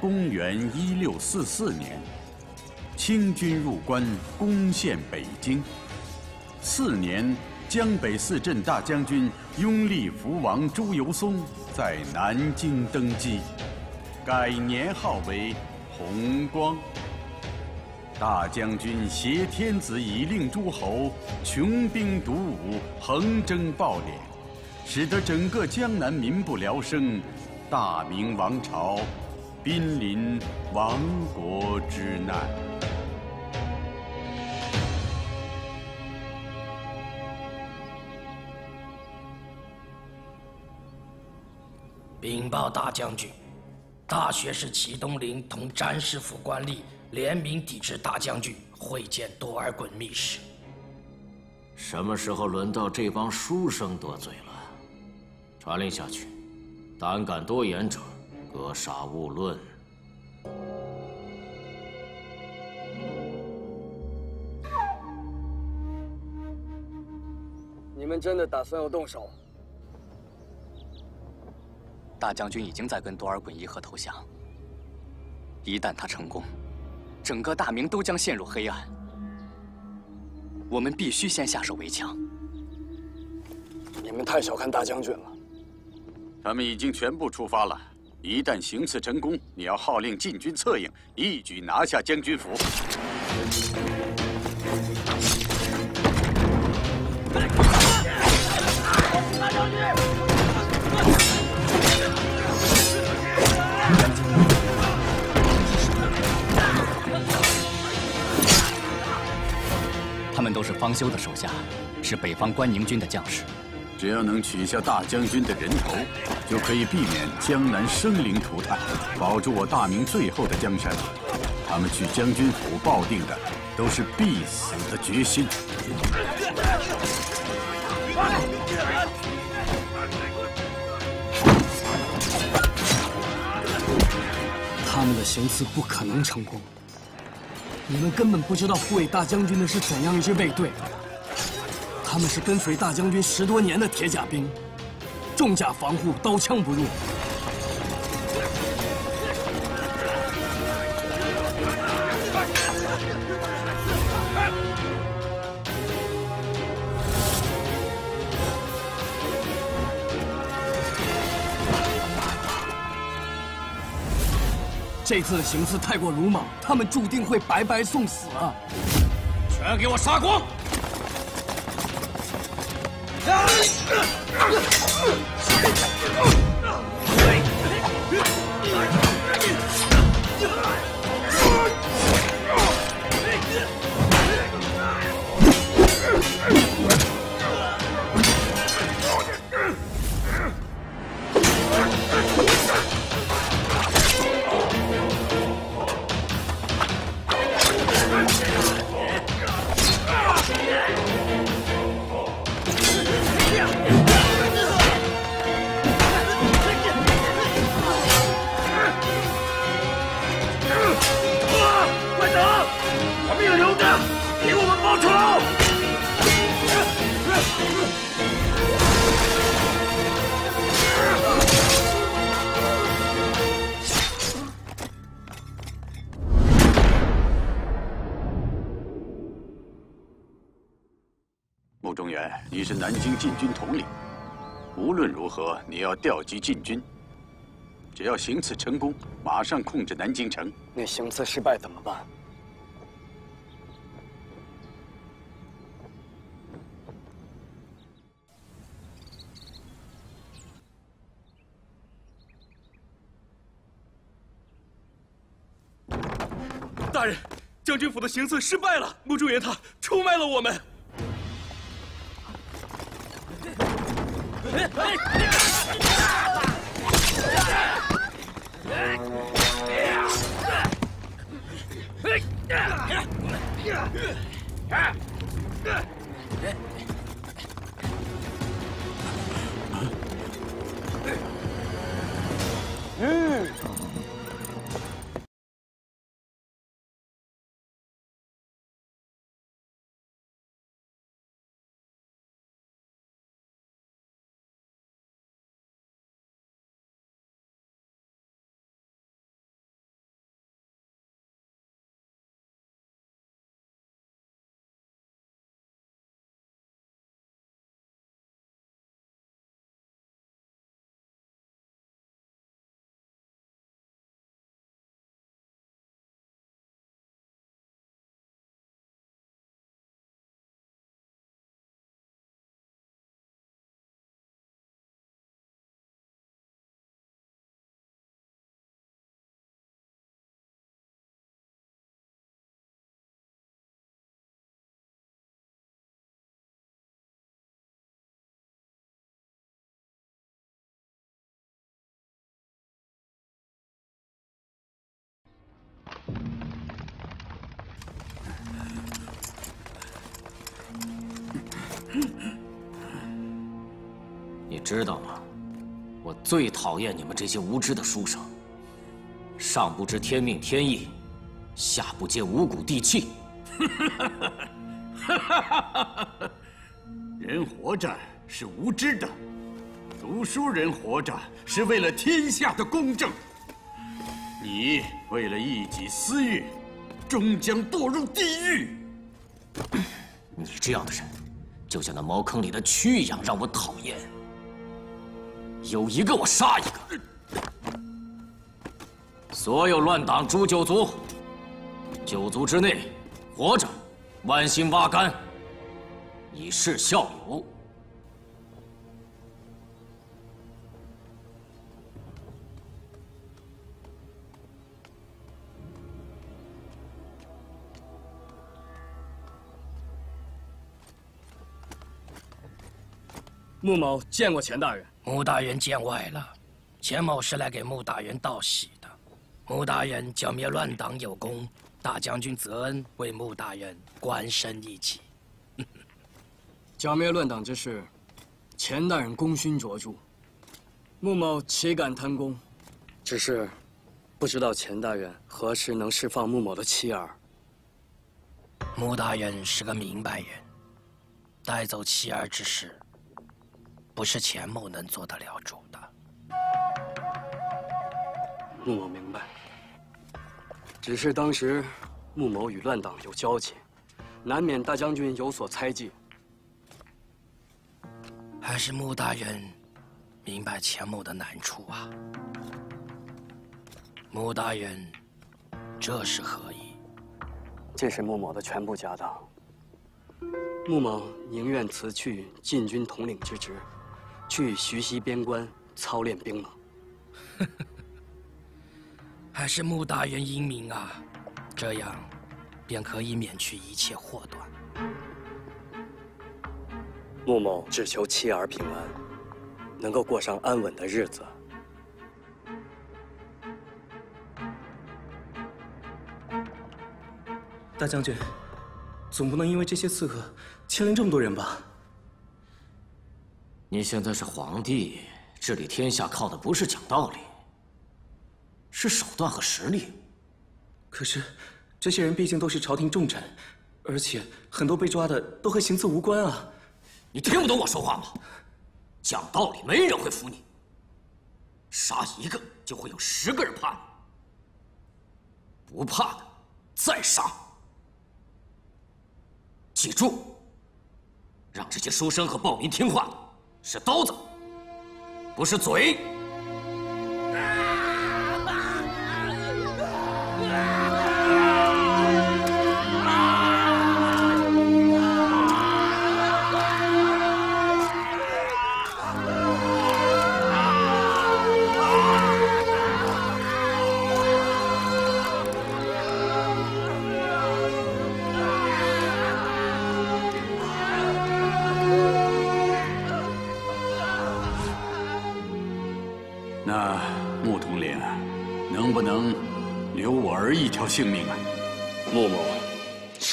公元一六四四年，清军入关，攻陷北京。次年，江北四镇大将军拥立福王朱由崧在南京登基，改年号为弘光。大将军挟天子以令诸侯，穷兵黩武，横征暴敛，使得整个江南民不聊生，大明王朝濒临亡国之难。禀报大将军，大学士祁东林同詹师府官吏联名抵制大将军会见多尔衮密使。什么时候轮到这帮书生多嘴了？传令下去，胆敢多言者，格杀勿论。你们真的打算要动手？大将军已经在跟多尔衮议和投降。一旦他成功，整个大明都将陷入黑暗。我们必须先下手为强。你们太小看大将军了。他们已经全部出发了。一旦行刺成功，你要号令禁军策应，一举拿下将军府。他们都是方休的手下，是北方关宁军的将士。只要能取下大将军的人头，就可以避免江南生灵涂炭，保住我大明最后的江山。他们去将军府抱定的，都是必死的决心。他们的行刺不可能成功。你们根本不知道护卫大将军的是怎样一支卫队，他们是跟随大将军十多年的铁甲兵，重甲防护，刀枪不入。这次的行刺太过鲁莽，他们注定会白白送死啊！全给我杀光！快是南京禁军统领，无论如何，你要调集禁军。只要行刺成功，马上控制南京城。那行刺失败怎么办？大人，将军府的行刺失败了，穆中原他出卖了我们。嗯。你知道吗？我最讨厌你们这些无知的书生。上不知天命天意，下不接五谷地气。人活着是无知的，读书人活着是为了天下的公正。你为了一己私欲，终将堕入地狱。你这样的人，就像那茅坑里的蛆一样，让我讨厌。有一个我杀一个。所有乱党诛九族，九族之内，活着，剜心挖肝，以示效友。穆某见过钱大人。穆大人见外了，钱某是来给穆大人道喜的。穆大人剿灭乱党有功，大将军泽恩为穆大人官升一级。剿灭乱党之事，钱大人功勋卓著，穆某岂敢贪功？只是不知道钱大人何时能释放穆某的妻儿。穆大人是个明白人，带走妻儿之事。不是钱某能做得了主的。穆某明白，只是当时穆某与乱党有交情，难免大将军有所猜忌。还是穆大人明白钱某的难处啊？穆大人，这是何意？这是穆某的全部家当。穆某宁愿辞去禁军统领之职。去徐西边关操练兵马，还是穆大人英明啊！这样，便可以免去一切祸端。穆某只求妻儿平安，能够过上安稳的日子。大将军，总不能因为这些刺客牵连这么多人吧？你现在是皇帝，治理天下靠的不是讲道理，是手段和实力。可是，这些人毕竟都是朝廷重臣，而且很多被抓的都和行刺无关啊！你听不懂我说话吗？讲道理，没人会服你。杀一个就会有十个人怕你，不怕的再杀。记住，让这些书生和暴民听话。是刀子，不是嘴。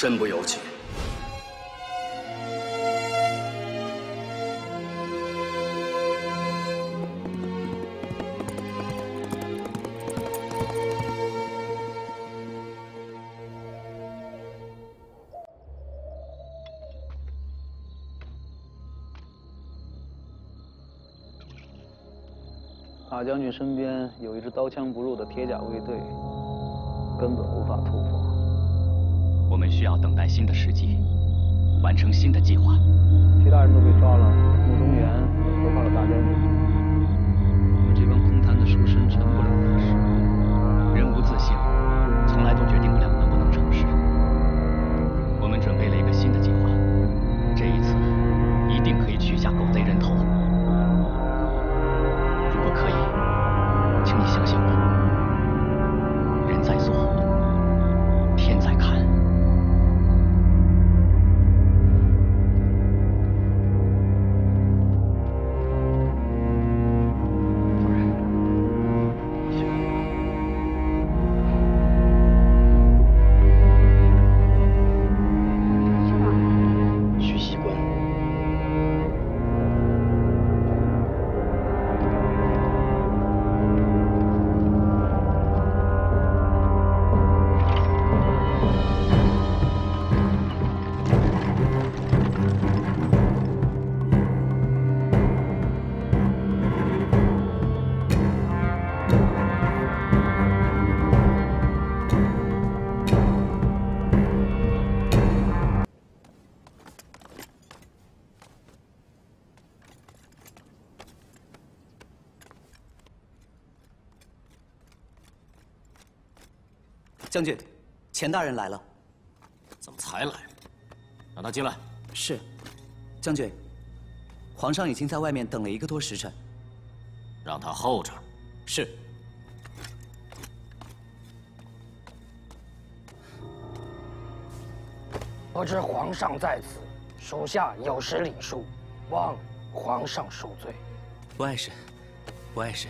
身不由己。大将军身边有一支刀枪不入的铁甲卫队。根本无法突破。我们需要等待新的时机，完成新的计划。其他人都被抓了，穆宗元将军，钱大人来了。怎么才来？让他进来。是，将军。皇上已经在外面等了一个多时辰。让他候着。是。不知皇上在此，属下有失礼数，望皇上恕罪。不碍事，不碍事。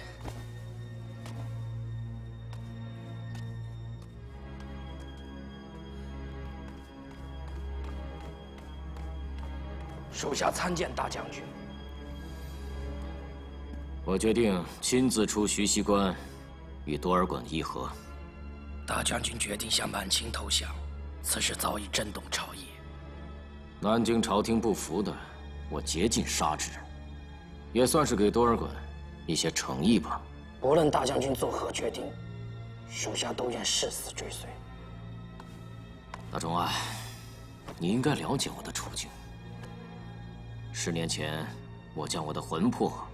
属下参见大将军。我决定亲自出徐西关，与多尔衮议和。大将军决定向满清投降，此事早已震动朝野。南京朝廷不服的，我竭尽杀之，也算是给多尔衮一些诚意吧。无论大将军作何决定，属下都愿誓死追随。大忠爱，你应该了解我的处境。十年前，我将我的魂魄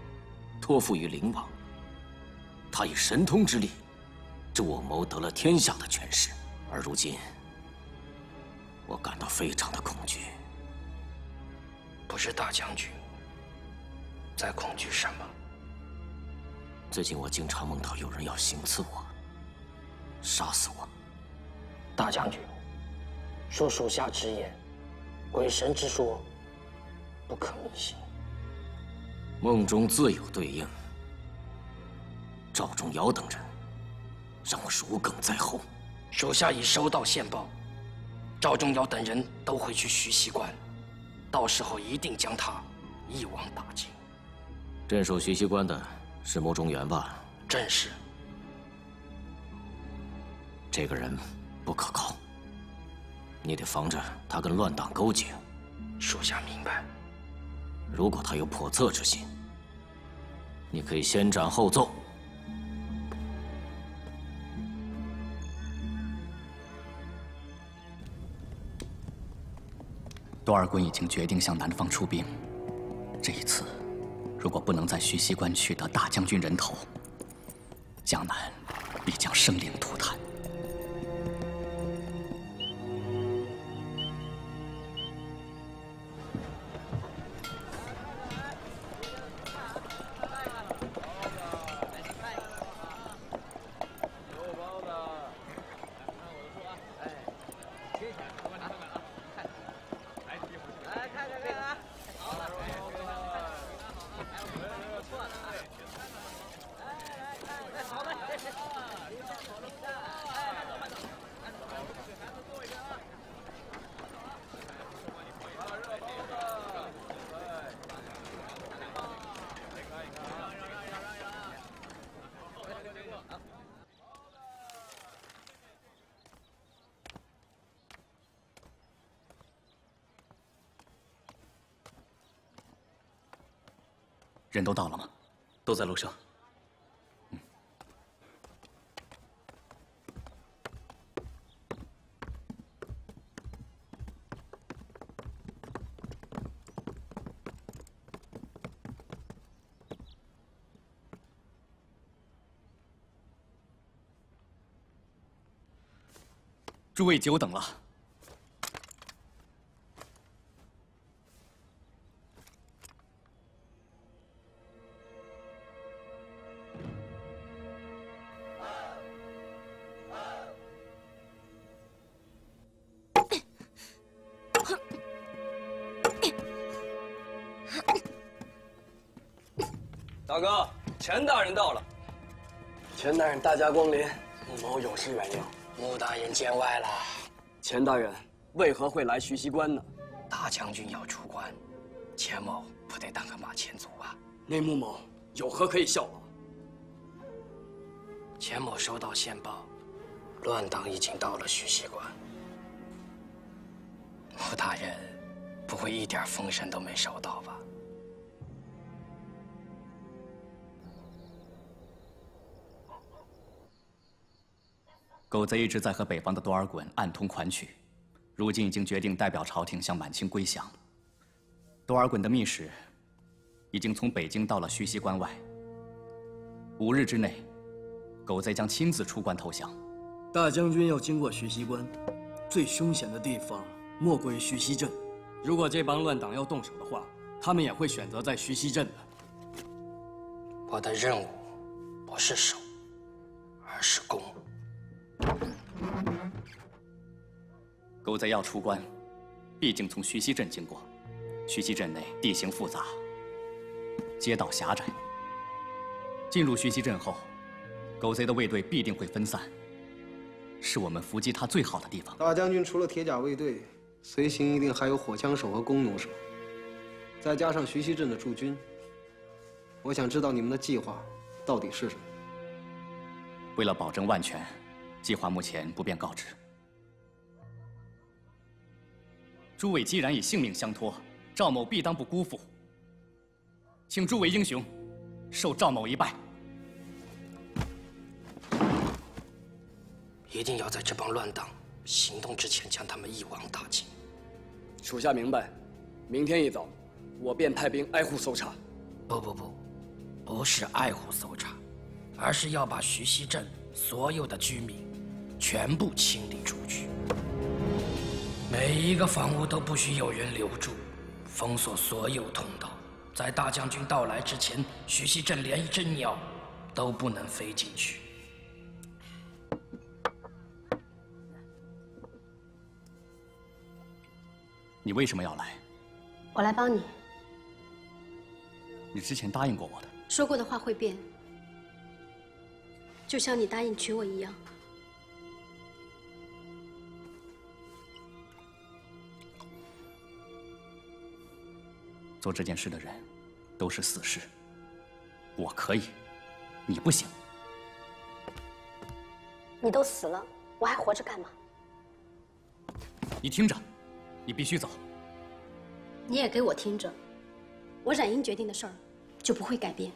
托付于灵王，他以神通之力助我谋得了天下的权势。而如今，我感到非常的恐惧。不知大将军在恐惧什么？最近我经常梦到有人要行刺我，杀死我。大将军，恕属下直言，鬼神之说。不可迷信。梦中自有对应。赵忠尧等人让我如鲠在喉。属下已收到线报，赵忠尧等人都会去徐西关，到时候一定将他一网打尽。镇守徐西关的是穆中原吧？正是。这个人不可靠，你得防着他跟乱党勾结。属下明白。如果他有叵测之心，你可以先斩后奏。多尔衮已经决定向南方出兵，这一次，如果不能在徐西关取得大将军人头，江南必将生灵涂炭。人都到了吗？都在楼上。诸位久等了。大人到了。钱大人大驾光临，穆某有失远迎。穆大人见外了。钱大人为何会来徐西关呢？大将军要出关，钱某不得当个马前卒啊。那穆某有何可以效劳？钱某收到线报，乱党已经到了徐西关。穆大人不会一点风声都没收到吧？狗贼一直在和北方的多尔衮暗通款曲，如今已经决定代表朝廷向满清归降。多尔衮的密使已经从北京到了徐西关外，五日之内，狗贼将亲自出关投降。大将军要经过徐溪关，最凶险的地方莫过于徐溪镇。如果这帮乱党要动手的话，他们也会选择在徐溪镇的。我的任务不是守，而是攻。狗贼要出关，毕竟从徐溪镇经过。徐溪镇内地形复杂，街道狭窄。进入徐溪镇后，狗贼的卫队必定会分散，是我们伏击他最好的地方。大将军除了铁甲卫队，随行一定还有火枪手和弓弩手，再加上徐溪镇的驻军。我想知道你们的计划到底是什么？为了保证万全，计划目前不便告知。诸位既然以性命相托。赵某必当不辜负，请诸位英雄受赵某一拜。一定要在这帮乱党行动之前将他们一网打尽。属下明白，明天一早，我便派兵挨户搜查。不不不，不是挨户搜查，而是要把徐溪镇所有的居民全部清理出去，每一个房屋都不许有人留住。封锁所有通道，在大将军到来之前，徐溪镇连一只鸟都不能飞进去。你为什么要来？我来帮你。你之前答应过我的，说过的话会变，就像你答应娶我一样。做这件事的人，都是死士。我可以，你不行。你都死了，我还活着干嘛？你听着，你必须走。你也给我听着，我冉英决定的事儿，就不会改变。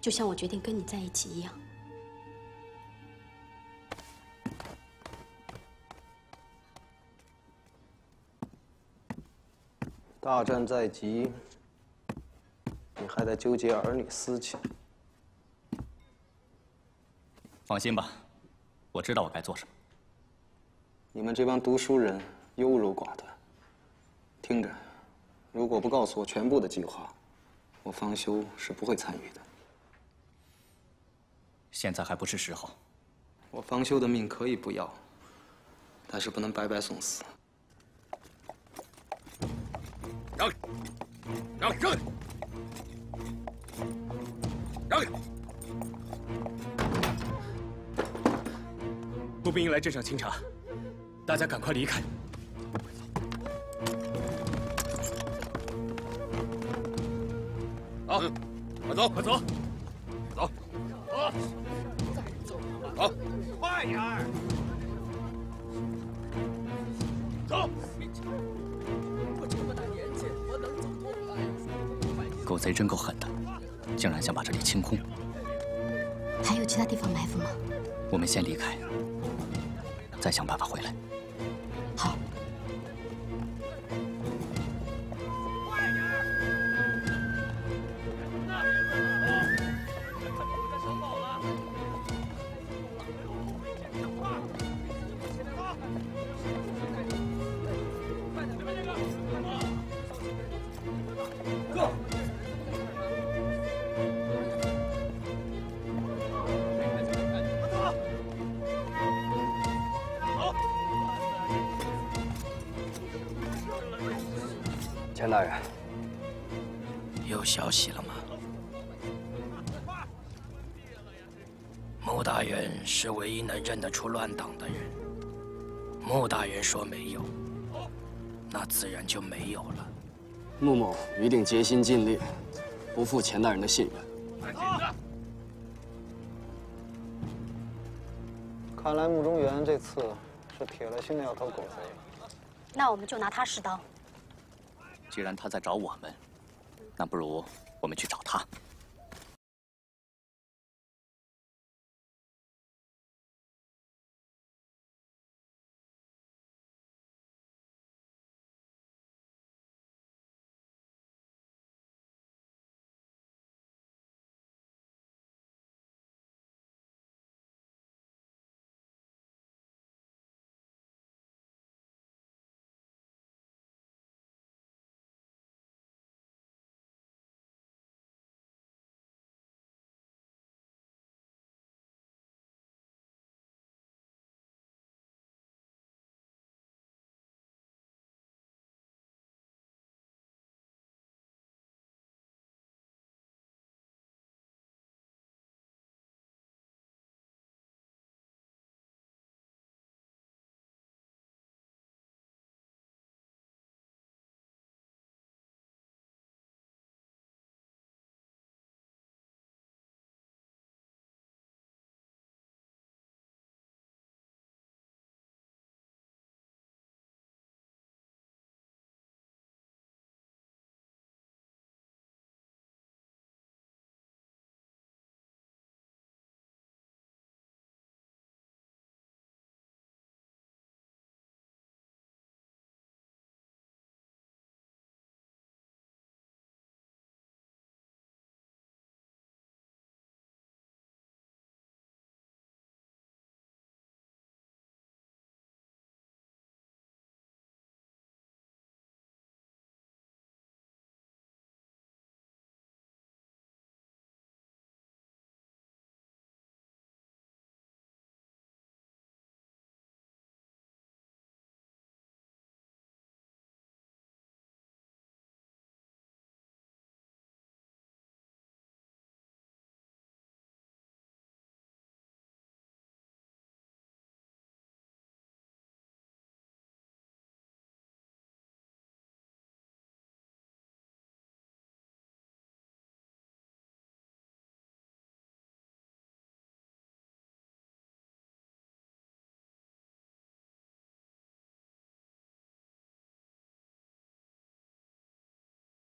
就像我决定跟你在一起一样。大战在即，你还在纠结儿女私情？放心吧，我知道我该做什么。你们这帮读书人优柔寡断，听着，如果不告诉我全部的计划，我方休是不会参与的。现在还不是时候。我方休的命可以不要，但是不能白白送死。让开让让让开！步兵来镇上清查，大家赶快离开。好，快走，快走，走，走，走，快点儿，走。狗贼真够狠的，竟然想把这里清空。还有其他地方埋伏吗？我们先离开，再想办法回来。说没有，那自然就没有了。穆某一定竭心尽力，不负钱大人的信任。看来穆中原这次是铁了心的要偷狗贼。那我们就拿他试刀。既然他在找我们，那不如我们去找他。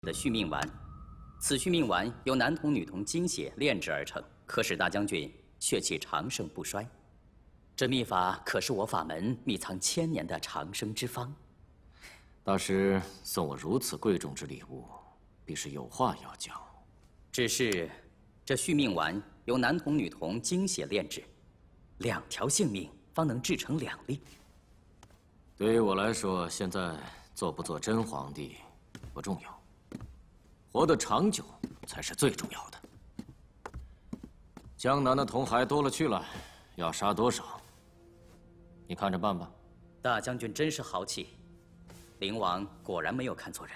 的续命丸，此续命丸由男童、女童精血炼制而成，可使大将军血气长盛不衰。这秘法可是我法门秘藏千年的长生之方。大师送我如此贵重之礼物，必是有话要讲。只是，这续命丸由男童、女童精血炼制，两条性命方能制成两粒。对于我来说，现在做不做真皇帝不重要，活得长久才是最重要的。江南的同孩多了去了，要杀多少？你看着办吧。大将军真是豪气，灵王果然没有看错人。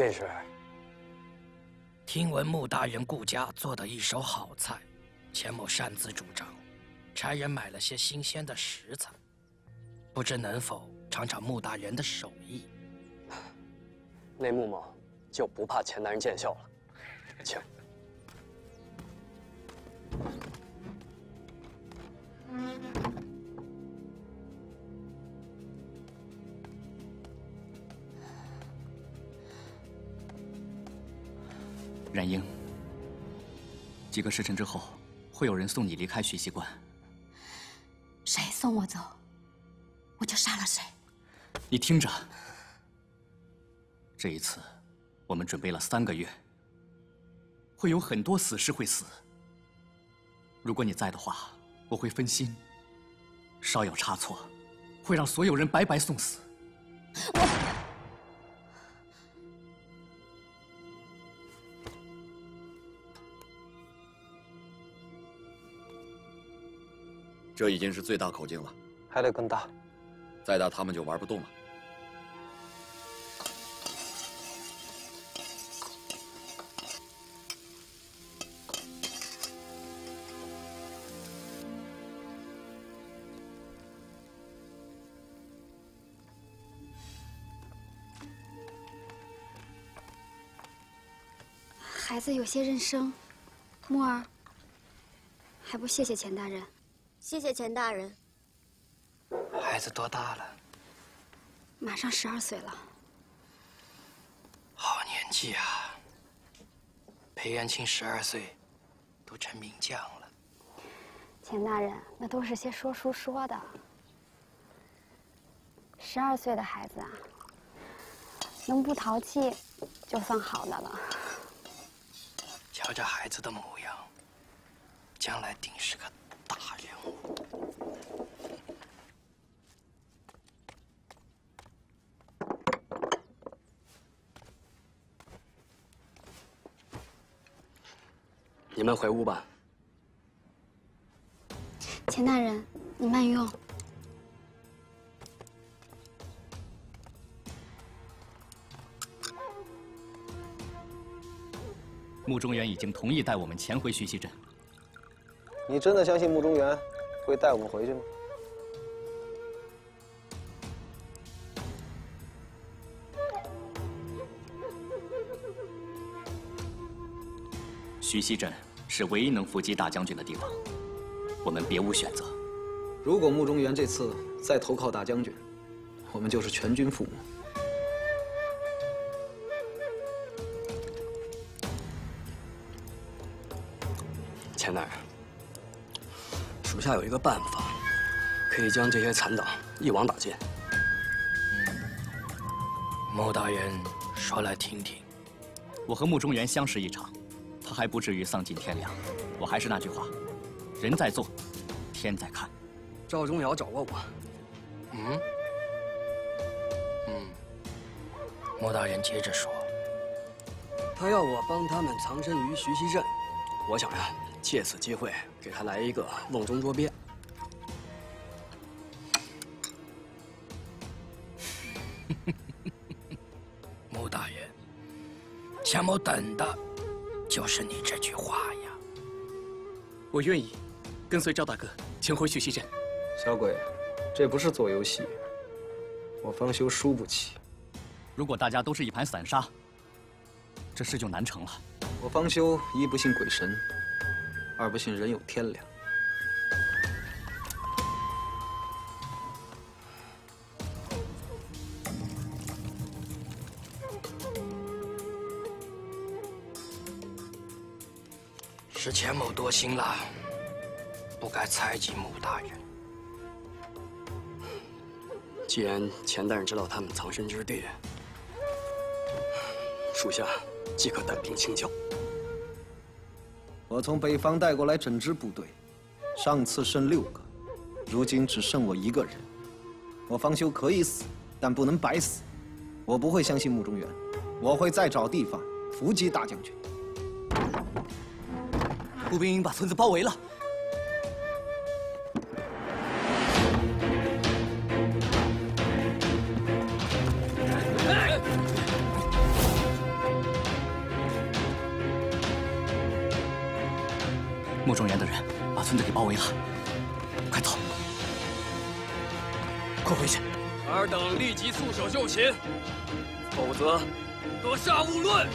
这是？听闻穆大人顾家做的一手好菜，钱某擅自主张，差人买了些新鲜的食材，不知能否尝尝穆大人的手艺？那穆某就不怕钱大人见笑了，请。冉英，几个时辰之后，会有人送你离开徐熙观。谁送我走，我就杀了谁。你听着，这一次，我们准备了三个月，会有很多死士会死。如果你在的话，我会分心，稍有差错，会让所有人白白送死。我。这已经是最大口径了，还得更大，再大他们就玩不动了。孩子有些认生，木儿，还不谢谢钱大人。谢谢钱大人。孩子多大了？马上十二岁了。好年纪啊！裴元庆十二岁，都成名将了。钱大人，那都是些说书说的。十二岁的孩子啊，能不淘气，就算好的了。瞧这孩子的模样，将来定是个。你们回屋吧。钱大人，你慢用。穆中原已经同意带我们潜回徐溪镇。你真的相信穆中原会带我们回去吗？徐溪镇是唯一能伏击大将军的地方，我们别无选择。如果穆中原这次再投靠大将军，我们就是全军覆没。下有一个办法，可以将这些残党一网打尽。穆大人说来听听。我和穆中原相识一场，他还不至于丧尽天良。我还是那句话，人在做，天在看。赵忠尧找过我。嗯，嗯。穆大人接着说。他要我帮他们藏身于徐溪镇，我想呀，借此机会给他来一个瓮中捉鳖。穆大人，向某等的，就是你这句话呀。我愿意跟随赵大哥前回徐溪镇。小鬼，这不是做游戏，我方休输不起。如果大家都是一盘散沙，这事就难成了。我方休一不信鬼神，二不信人有天良。是钱某多心了，不该猜忌穆大人。既然钱大人知道他们藏身之地，属下即可带兵请教。我从北方带过来整支部队，上次剩六个，如今只剩我一个人。我方休可以死，但不能白死。我不会相信穆中原，我会再找地方伏击大将军。步兵营把村子包围了。包围了，快走！快回去！尔等立即束手就擒，否则格杀勿论。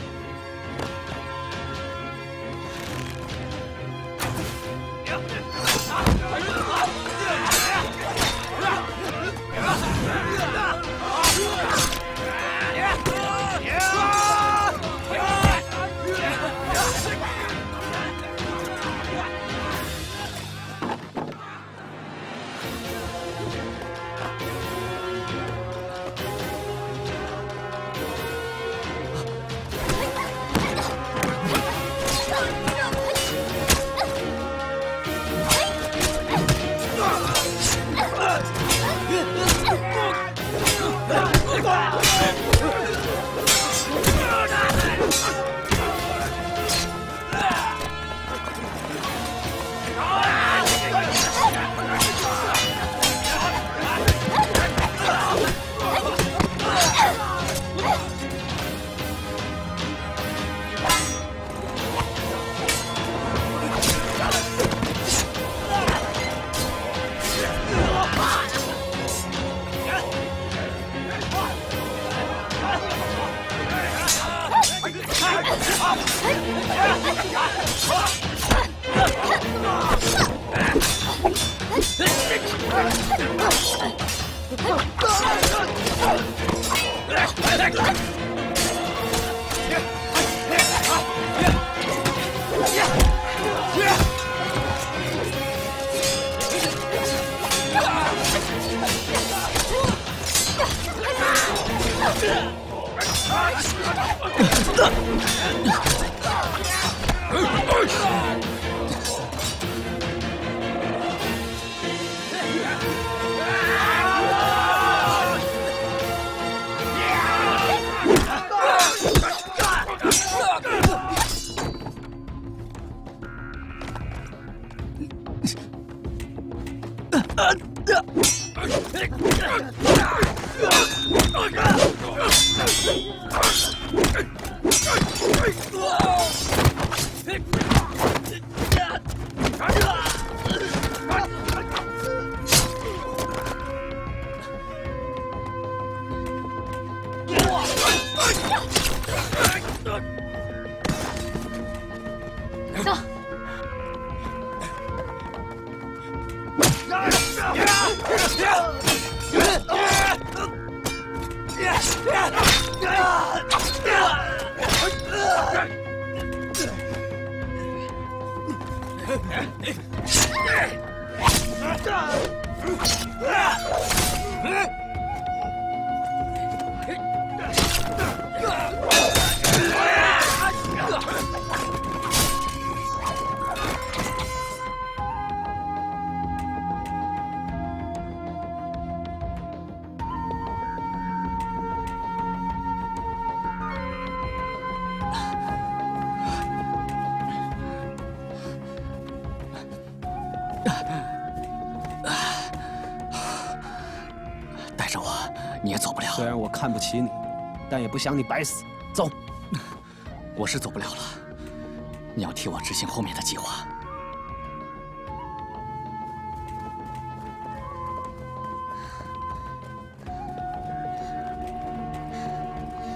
但也不想你白死。走，我是走不了了。你要替我执行后面的计划。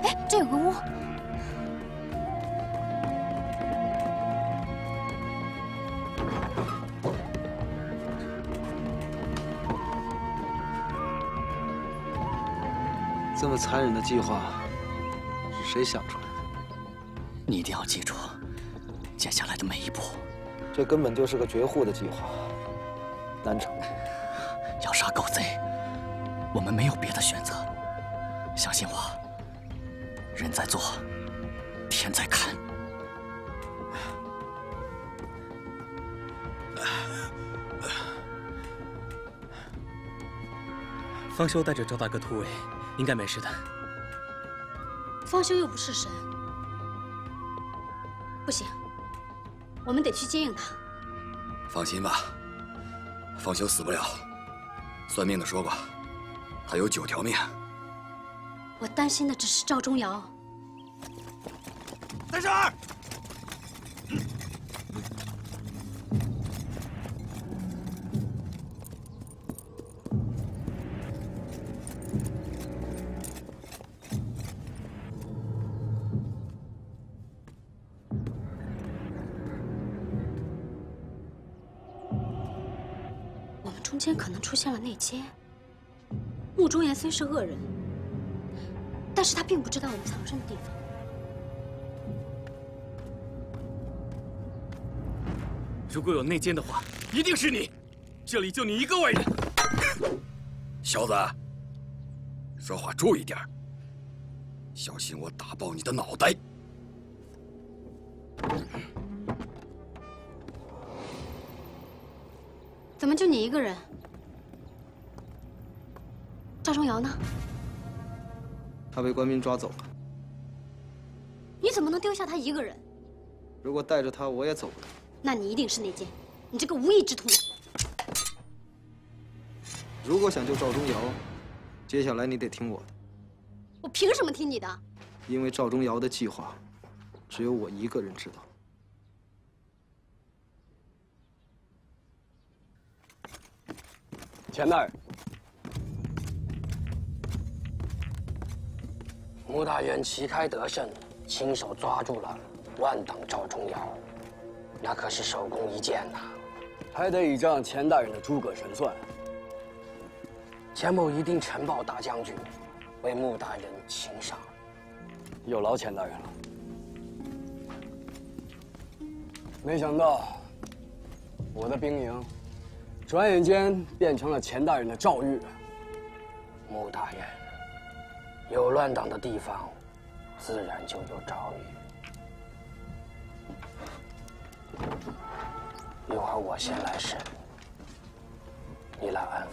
哎，这有个屋。这么残忍的计划，是谁想出来的？你一定要记住，接下来的每一步。这根本就是个绝户的计划，难成。要杀狗贼，我们没有别的选择。相信我，人在做，天在看。方修带着赵大哥突围，应该没事的。方休又不是神，不行，我们得去接应他。放心吧，方休死不了。算命的说过，他有九条命。我担心的只是赵忠尧。在这儿。了内奸。穆中言虽是恶人，但是他并不知道我们藏身的地方。如果有内奸的话，一定是你。这里就你一个外人。小子，说话注意点小心我打爆你的脑袋！怎么就你一个人？赵忠尧呢？他被官兵抓走了。你怎么能丢下他一个人？如果带着他，我也走不了。那你一定是内奸，你这个无义之徒！如果想救赵忠尧，接下来你得听我的。我凭什么听你的？因为赵忠尧的计划，只有我一个人知道。钱大人，穆大人旗开得胜，亲手抓住了万党赵忠尧，那可是首功一件呐！还得倚仗钱大人的诸葛神算。钱某一定呈报大将军，为穆大人请赏。有劳钱大人了。没想到，我的兵营，转眼间变成了钱大人的诏狱。穆大人，有乱党的地方，自然就有诏狱。一会儿我先来审，你来安抚。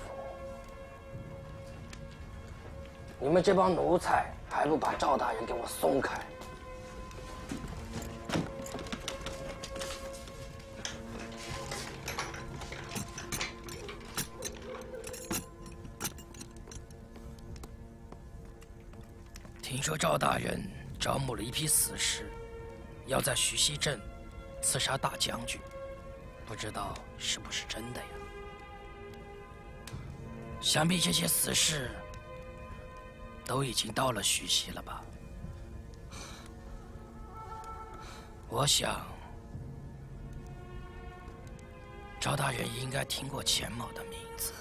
你们这帮奴才还不把赵大人给我松开！赵大人招募了一批死士，要在徐溪镇刺杀大将军，不知道是不是真的呀？想必这些死士都已经到了徐溪了吧？我想，赵大人应该听过钱某的名字。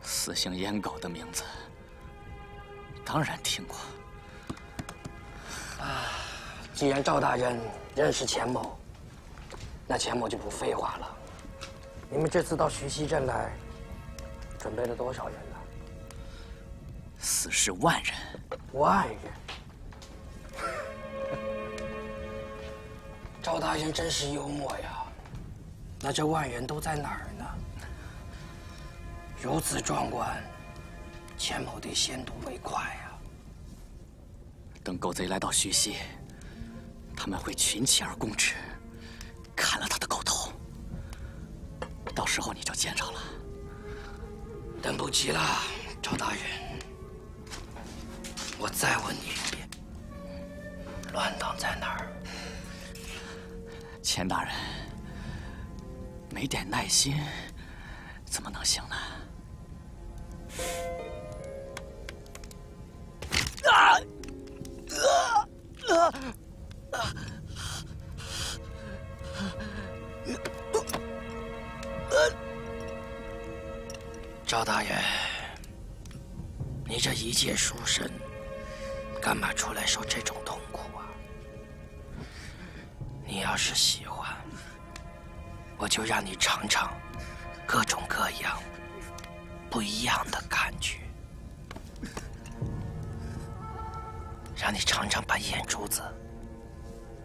死性阉狗的名字，当然听过。啊，既然赵大人认识钱某，那钱某就不废话了。你们这次到徐溪镇来，准备了多少人呢？死士万人。万人。赵大人真是幽默呀！那这万人都在哪儿呢？如此壮观，钱某得先睹为快呀！等狗贼来到徐溪，他们会群起而攻之，砍了他的狗头。到时候你就见着了。等不及了，赵大人。我再问你一遍，乱党在哪儿？钱大人，没点耐心，怎么能行呢？借书生，干嘛出来受这种痛苦啊？你要是喜欢，我就让你尝尝各种各样不一样的感觉，让你尝尝把眼珠子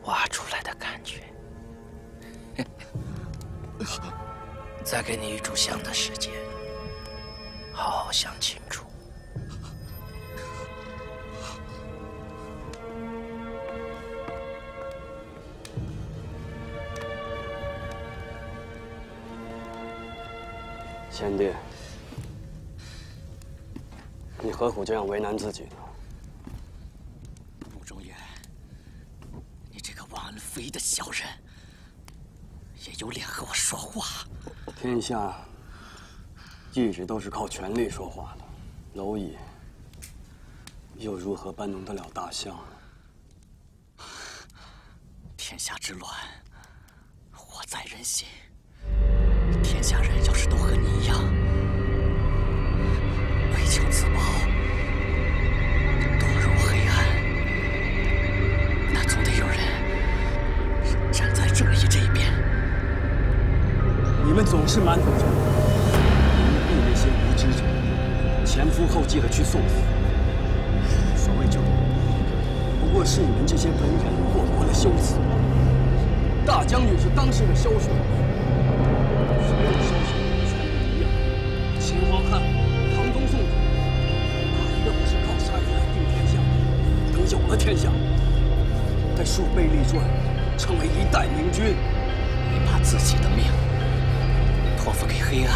挖出来的感觉。再给你一炷香的时间，好好想清楚。贤弟，你何苦这样为难自己呢？穆中原，你这个忘恩负义的小人，也有脸和我说话？天下一直都是靠权力说话的，蝼蚁又如何搬弄得了大象？天下之乱，祸在人心。天下人要是都和你一样为求自保，堕入黑暗，那总得有人站在正义这一边。你们总是瞒着正义，你们逼那些无知者前赴后继的去送死。所谓正义，不过是你们这些文人过国的修辞。大将军是当世的枭雄。天下，但树碑立传，成为一代明君。你把自己的命托付给黑暗，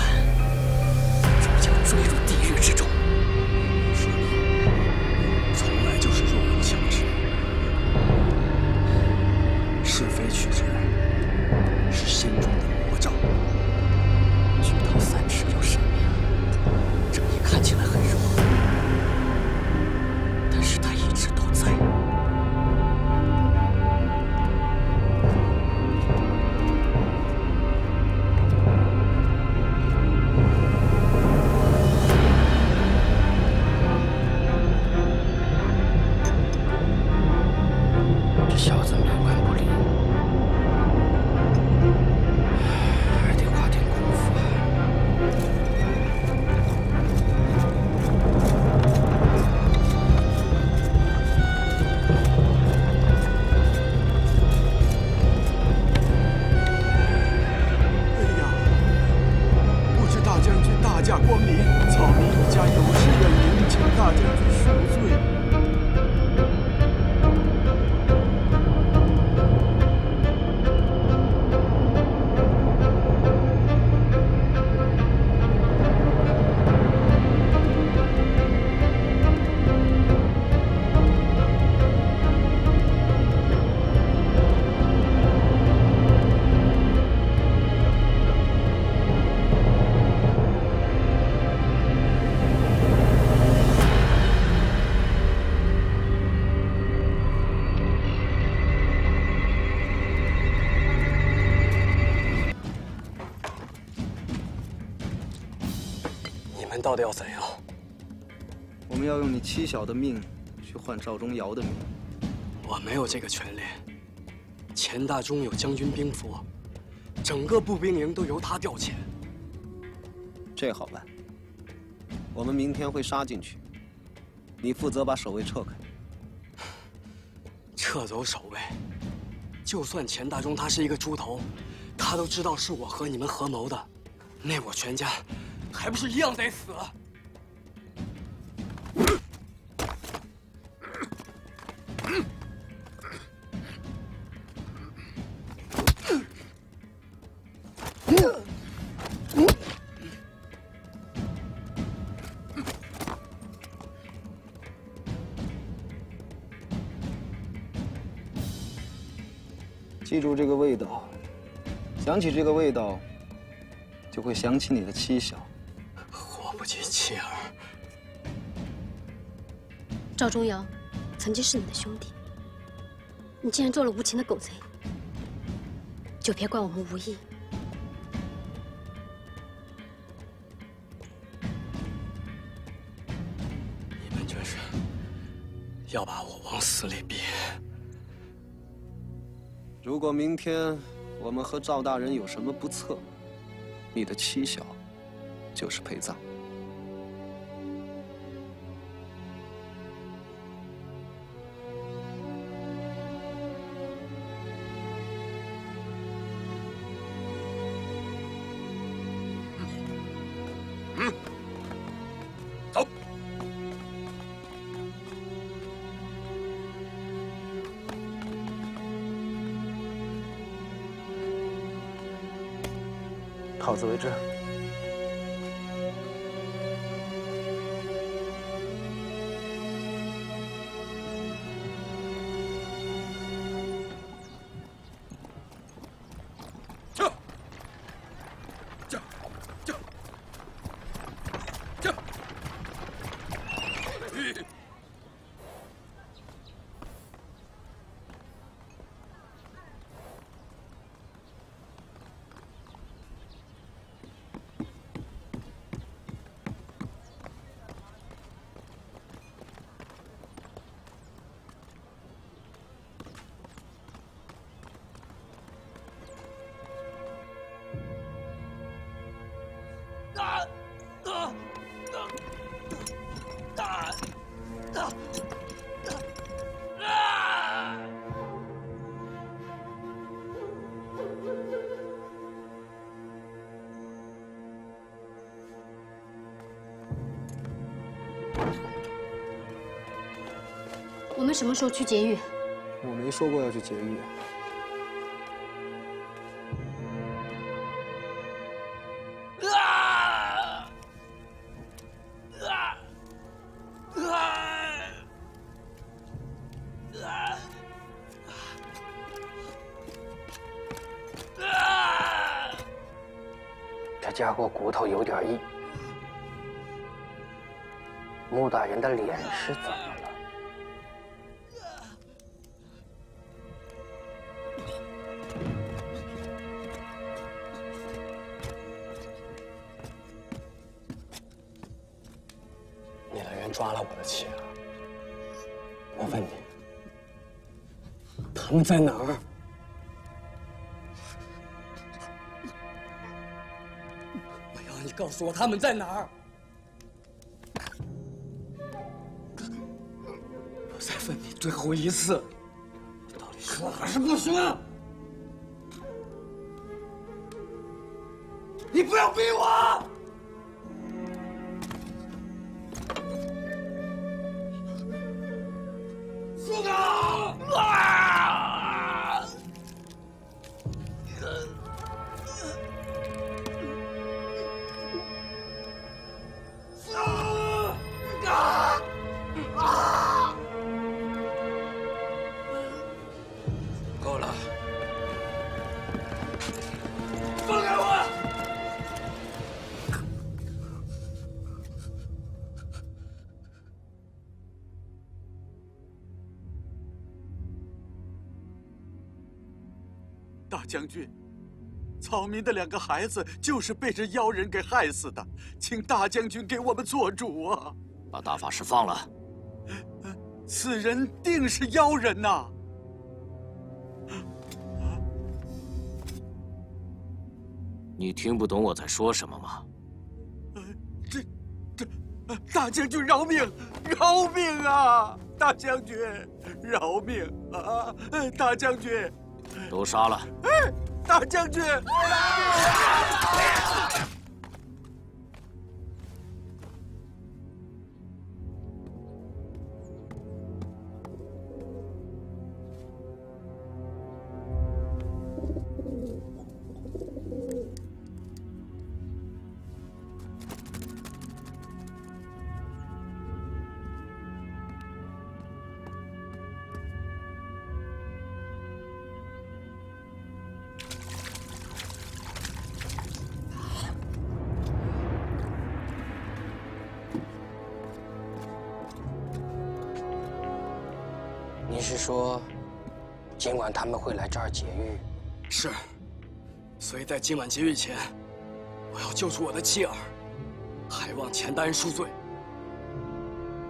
到底要怎样？我们要用你妻小的命去换赵忠尧的命。我没有这个权利。钱大忠有将军兵符，整个步兵营都由他调遣。这好办，我们明天会杀进去，你负责把守卫撤开。撤走守卫，就算钱大忠他是一个猪头，他都知道是我和你们合谋的，那我全家还不是一样得死记住这个味道想起这个味道就会想起你的妻小。不及妻儿。赵忠尧曾经是你的兄弟，你竟然做了无情的狗贼，就别怪我们无义。你们这是要把我往死里逼？如果明天我们和赵大人有什么不测，你的妻小就是陪葬。好自为之。什么时候去劫狱？我没说过要去劫狱。啊啊啊啊啊！这家伙骨头有点硬，穆大人的脸是怎么在哪儿？我要你告诉我他们在哪儿！我再问你最后一次，你到底说还是不说？你不要逼我！草民的两个孩子就是被这妖人给害死的，请大将军给我们做主啊！把大法师放了。此人定是妖人呐、你听不懂我在说什么吗？这这，呃大将军饶命，饶命啊！大将军，饶命啊！呃大将军，都杀了。哎，大将军！晚他们会来这儿劫狱。是，所以在今晚劫狱前，我要救出我的妻儿，还望钱大人恕罪。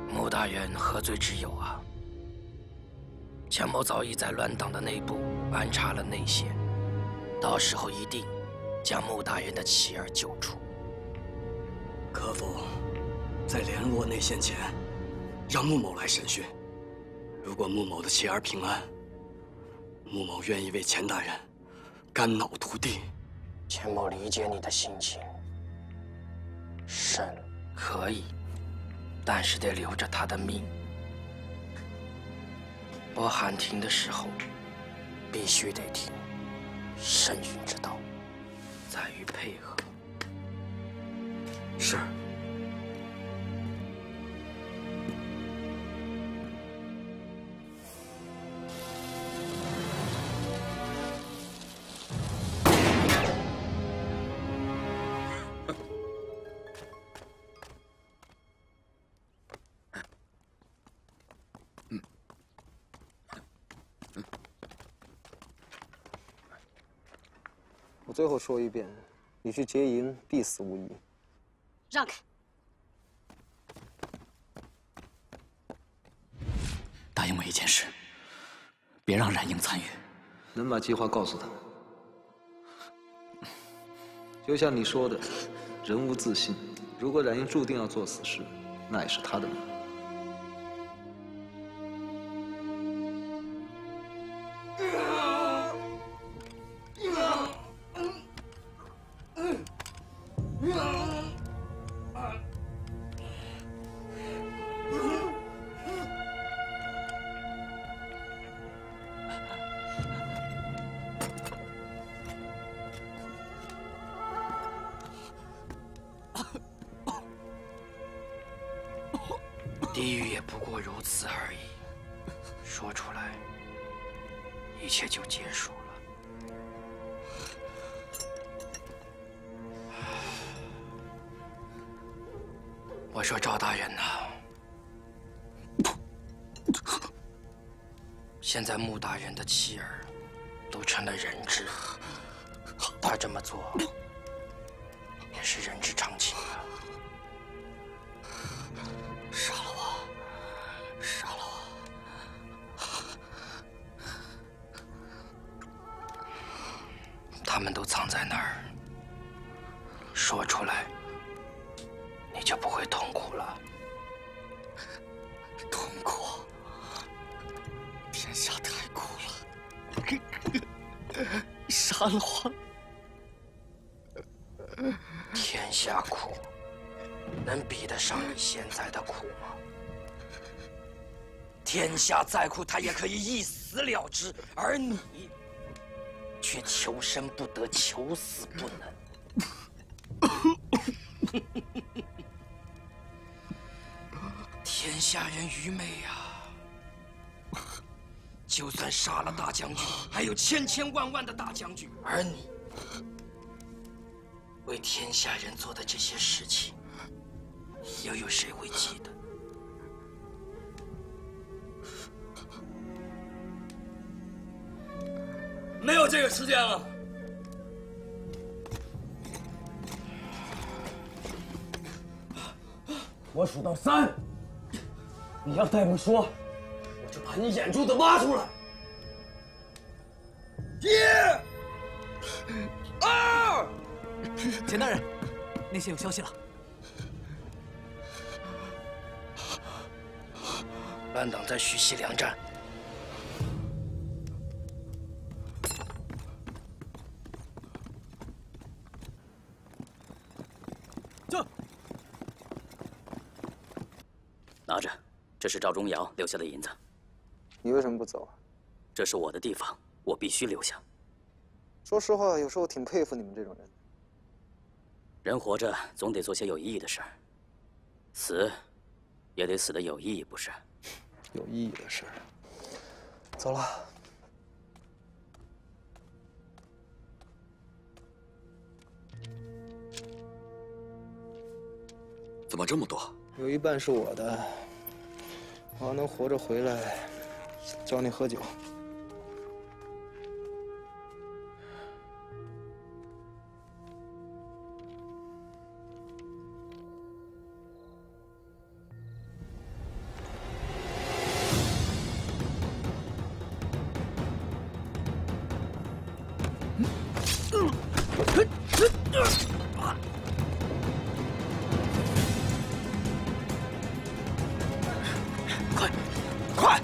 穆大人何罪之有啊？钱某早已在乱党的内部安插了内线，到时候一定将穆大人的妻儿救出。可否在联络内线前，让穆某来审讯？如果穆某的妻儿平安，穆某愿意为钱大人肝脑涂地。钱某理解你的心情。审可以，但是得留着他的命。我喊停的时候，必须得停。审讯之道，在于配合。是。最后说一遍，你去劫营必死无疑。让开！答应我一件事，别让冉英参与。能把计划告诉他们。就像你说的，人无自信。如果冉英注定要做死事，那也是他的命。痛苦！天下太苦了！杀了我！天下苦，能比得上你现在的苦吗？天下再苦，他也可以一死了之，而你却求生不得，求死不能。天下人愚昧呀！就算杀了大将军，还有千千万万的大将军，而你为天下人做的这些事情，又有谁会记得？没有这个时间了。我数到三，你要再不说，我就把你眼珠子挖出来。一、二，简大人，内线有消息了。班党在徐西粮站。这是赵忠尧留下的银子。你为什么不走？这是我的地方，我必须留下。说实话，有时候挺佩服你们这种人。人活着总得做些有意义的事儿，死也得死得有意义，不是？有意义的事儿。走了。怎么这么多？有一半是我的。我要能活着回来，教你喝酒。快，快！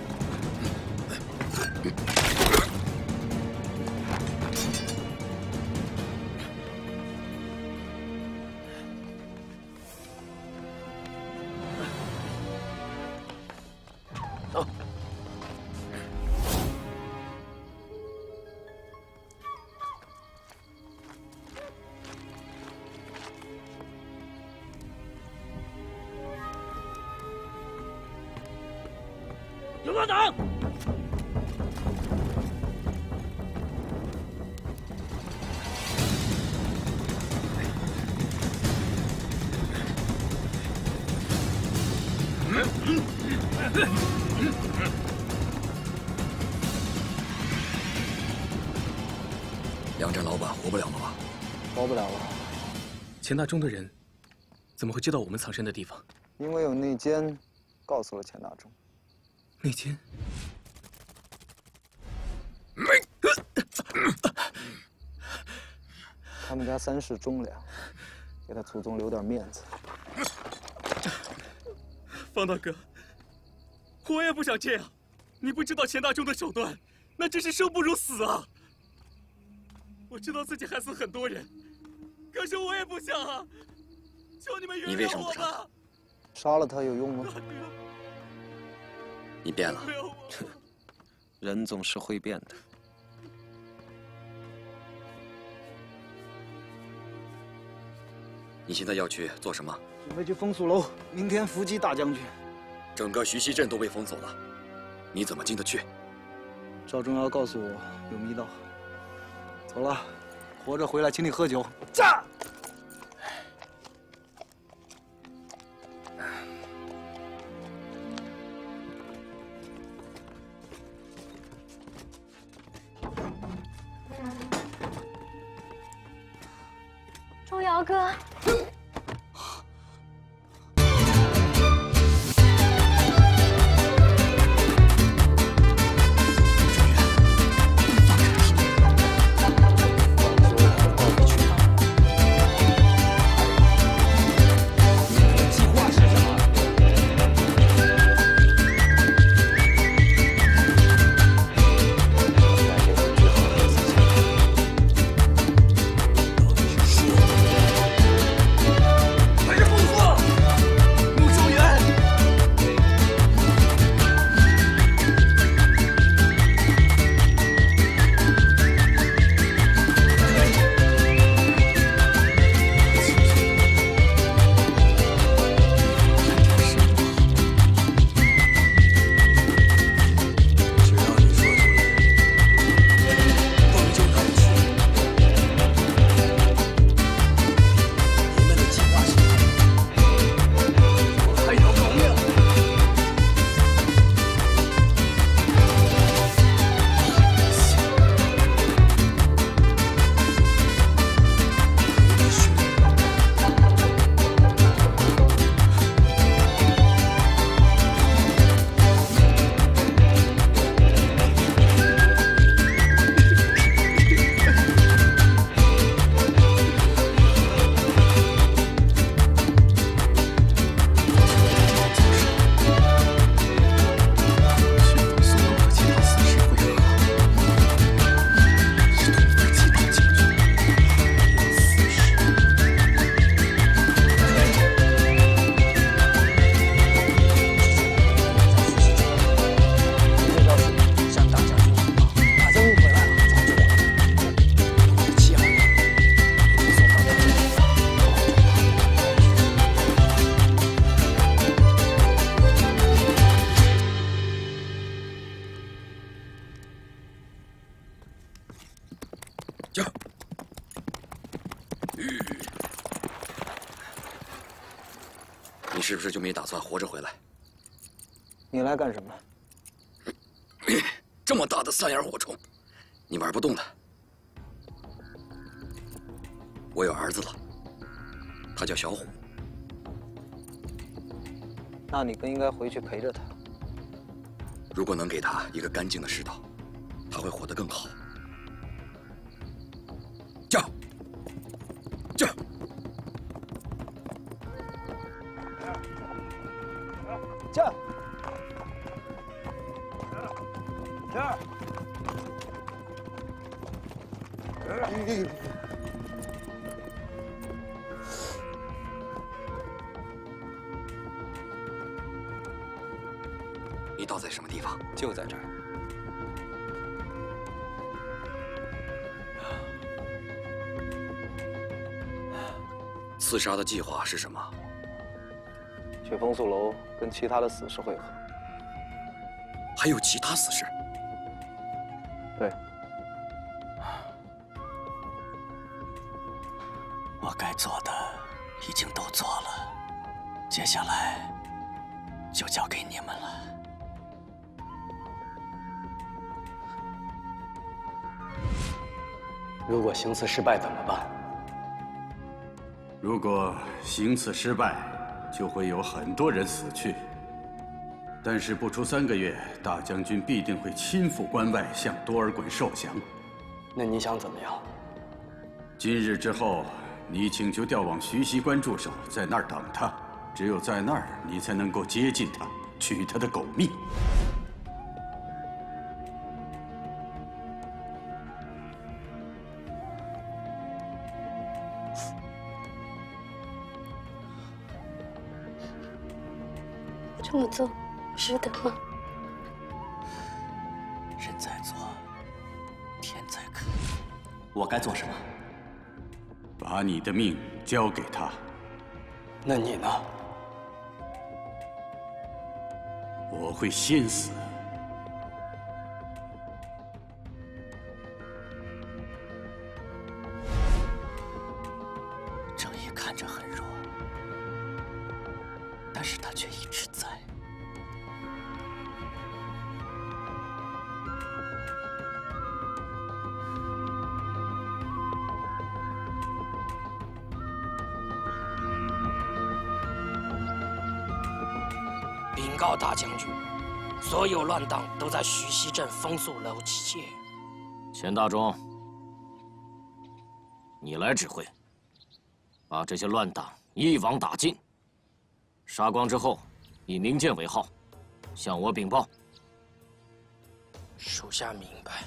有没有挡？梁战老板活不了了吧？活不了了，钱大忠的人怎么会知道我们藏身的地方？因为有内奸告诉了钱大中。内奸？他们家三世忠良，给他祖宗留点面子。方大哥，我也不想这样。你不知道钱大忠的手段，那真是生不如死啊！我知道自己害死很多人，可是我也不想啊！求你们原你为什么不杀谅我吧！杀了他有用吗？你变了，人总是会变的。你现在要去做什么？准备去风速楼，明天伏击大将军。整个徐溪镇都被封锁了，你怎么进得去？赵忠尧告诉我有密道。走了，活着回来请你喝酒。驾！哥，活着回来？你来干什么？这么大的三眼火虫，你玩不动的。我有儿子了，他叫小虎。那你更应该回去陪着他。叫，叫。你倒在什么地方？就在这儿。刺杀的计划是什么？去风宿楼跟其他的死士会合。还有其他死士？对。我该做的已经都做了，接下来就交给你们了。如果行刺失败怎么办？如果行刺失败，就会有很多人死去。但是不出三个月，大将军必定会亲赴关外向多尔衮受降。那你想怎么样？今日之后，你请求调往徐熙关驻守，在那儿等他。只有在那儿，你才能够接近他，取他的狗命。这么做值得吗？人在做，天在看。我该做什么？把你的命交给他。那你呢？我会先死。镇风宿楼集结。钱大忠，你来指挥，把这些乱党一网打尽。杀光之后，以明剑为号，向我禀报。属下明白。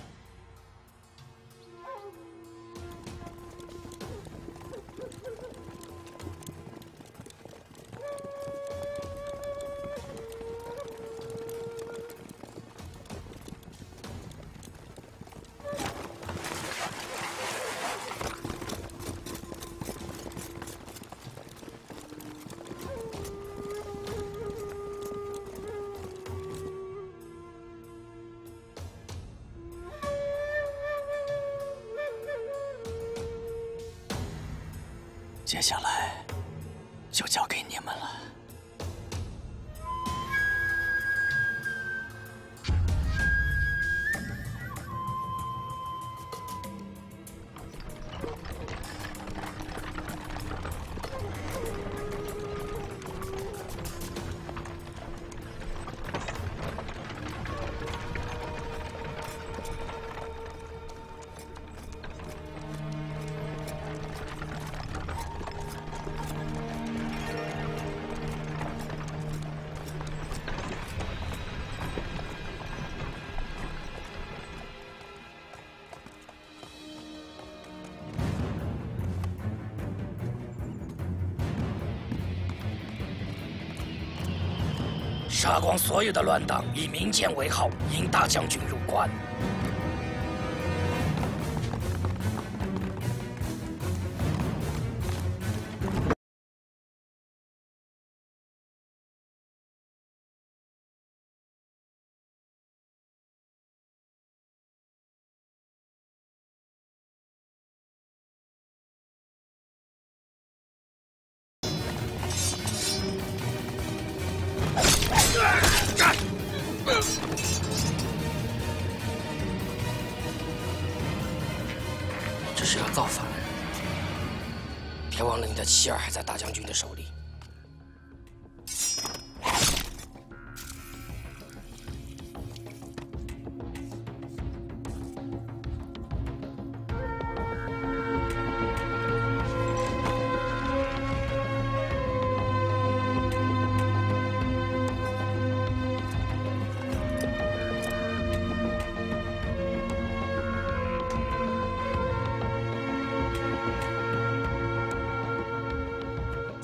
光所有的乱党，以民剑为号，引大将军入关。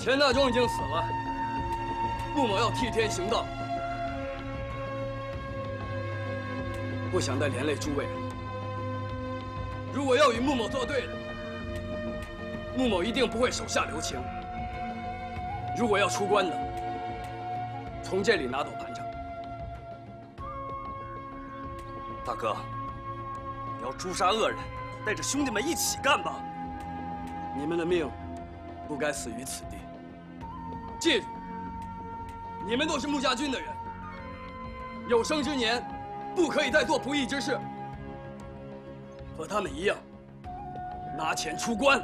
钱大忠已经死了，穆某要替天行道，不想再连累诸位。如果要与穆某作对的，穆某一定不会手下留情。如果要出关的，从这里拿走盘缠。大哥，你要诛杀恶人，带着兄弟们一起干吧。你们的命不该死于此地。记住，你们都是穆家军的人，有生之年不可以再做不义之事，和他们一样拿钱出关。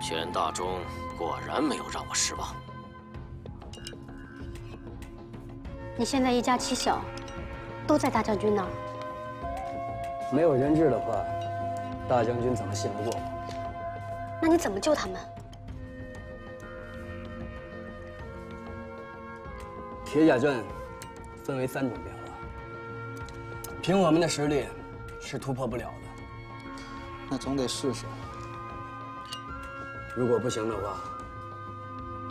钱大忠果然没有让我失望。你现在一家七小都在大将军那儿，没有人质的话，大将军怎么信得过我？那你怎么救他们？铁甲阵分为三种变化，凭我们的实力是突破不了的。那总得试试。如果不行的话，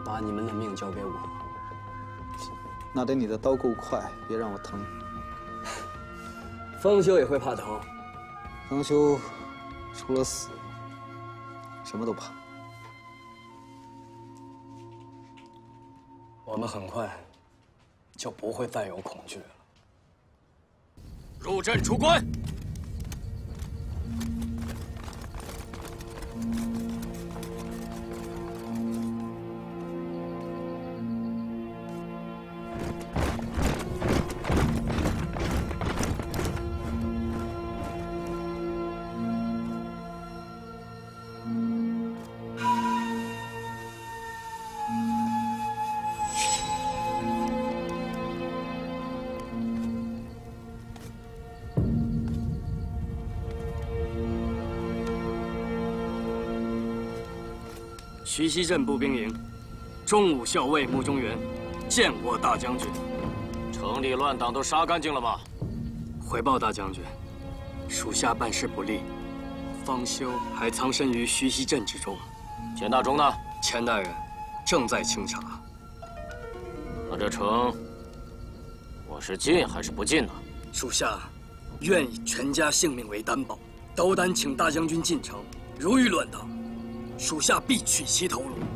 把你们的命交给我。那得你的刀够快，别让我疼。方休也会怕疼。方休除了死，什么都怕。我们很快就不会再有恐惧了。入阵出关。徐溪镇步兵营，中武校尉穆中原，见过大将军。城里乱党都杀干净了吗？回报大将军，属下办事不力，方休还藏身于徐溪镇之中。钱大忠呢？钱大人正在清查。那这城，我是进还是不进呢？属下愿以全家性命为担保，斗胆请大将军进城。如遇乱党，属下必取其头颅。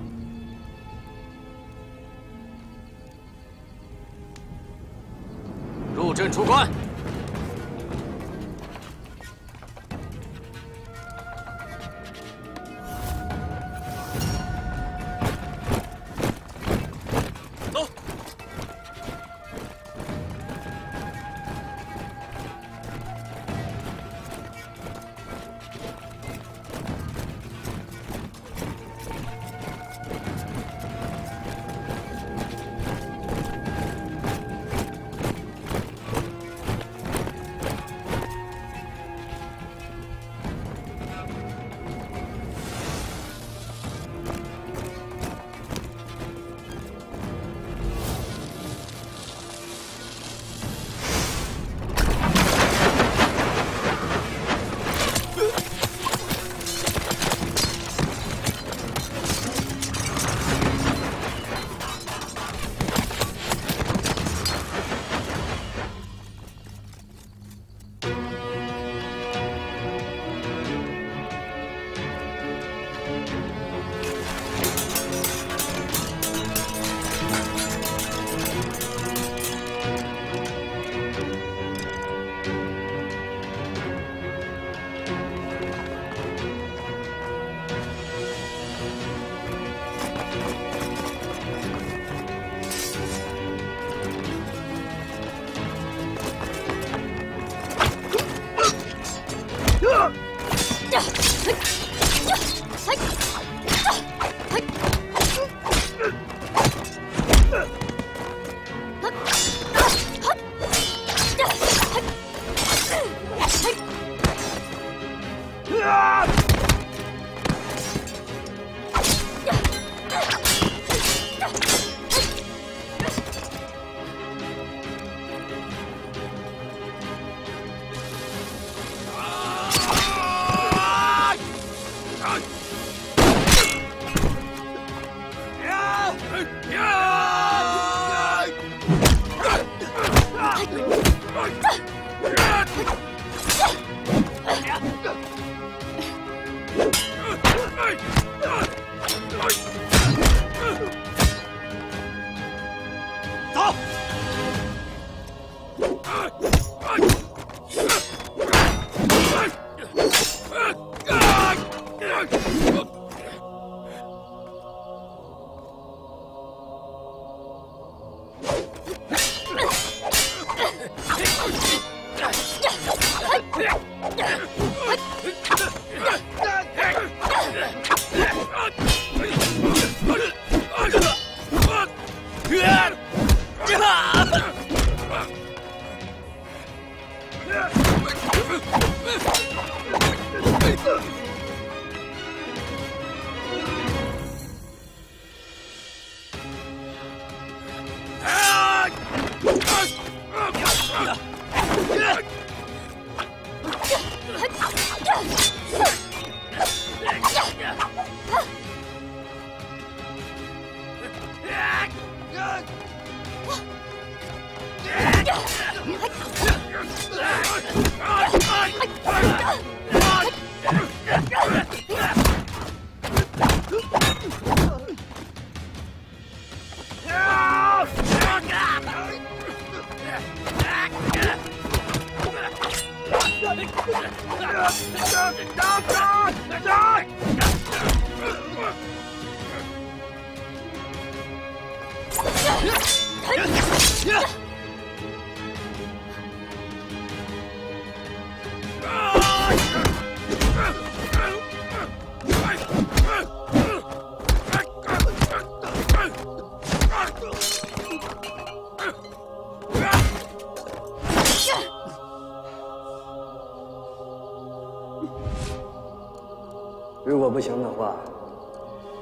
不行的话，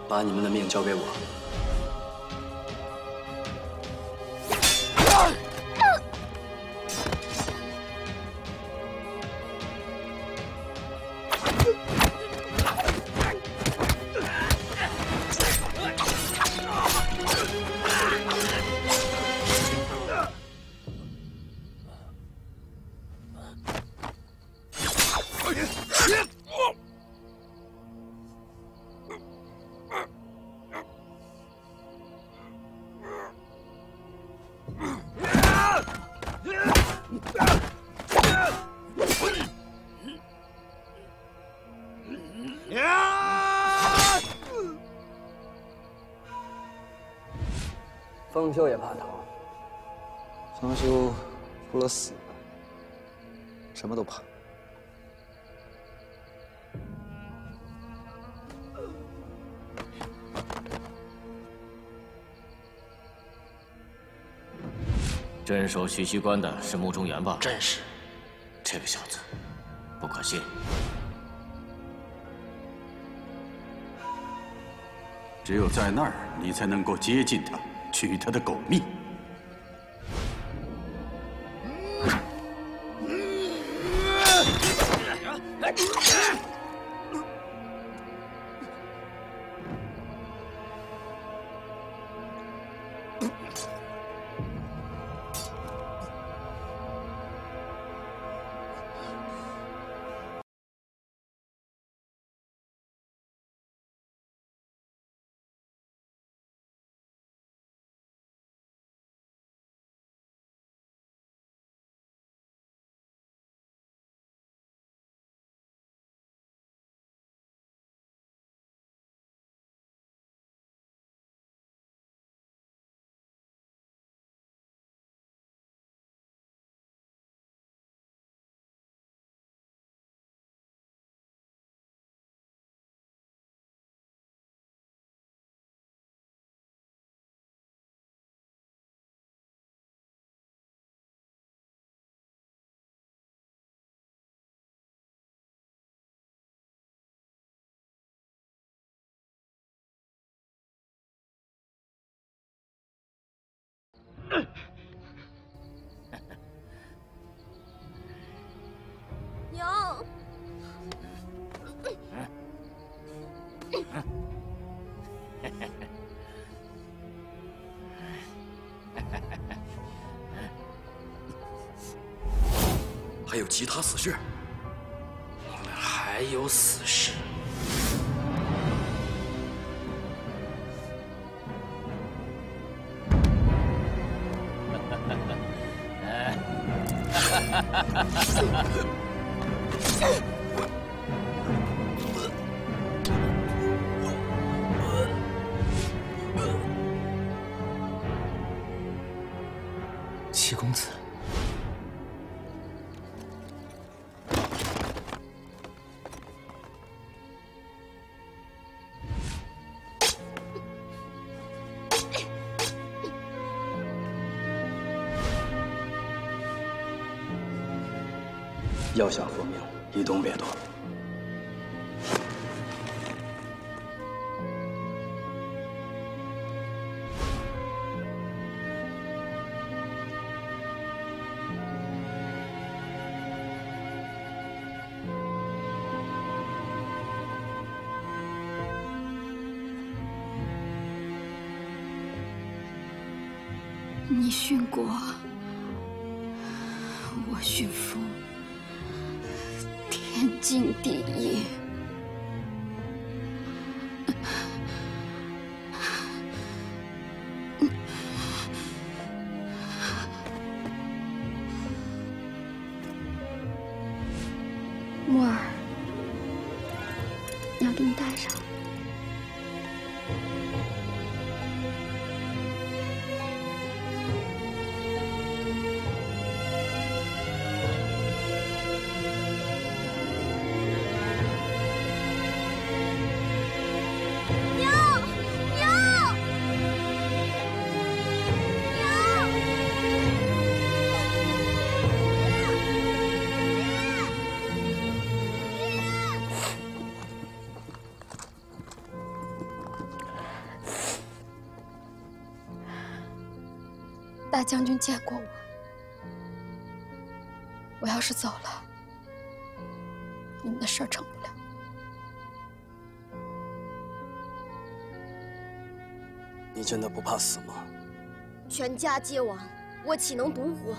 把你们的命交给我。方修也怕疼。方修除了死，什么都怕。镇守徐溪关的是穆中原吧？正是。这个小子不可信。只有在那儿，你才能够接近他，取他的狗命。其他死士？你们还有死士？要想活命，一动别动。你殉国，敬第一将军见过我，我要是走了，你们的事儿成不了。你真的不怕死吗？全家皆亡，我岂能独活？